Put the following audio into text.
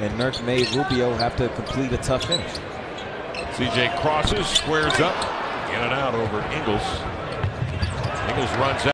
and Nurk May Rubio have to complete a tough finish. CJ crosses, squares up, in and out over Ingles. Ingles runs out.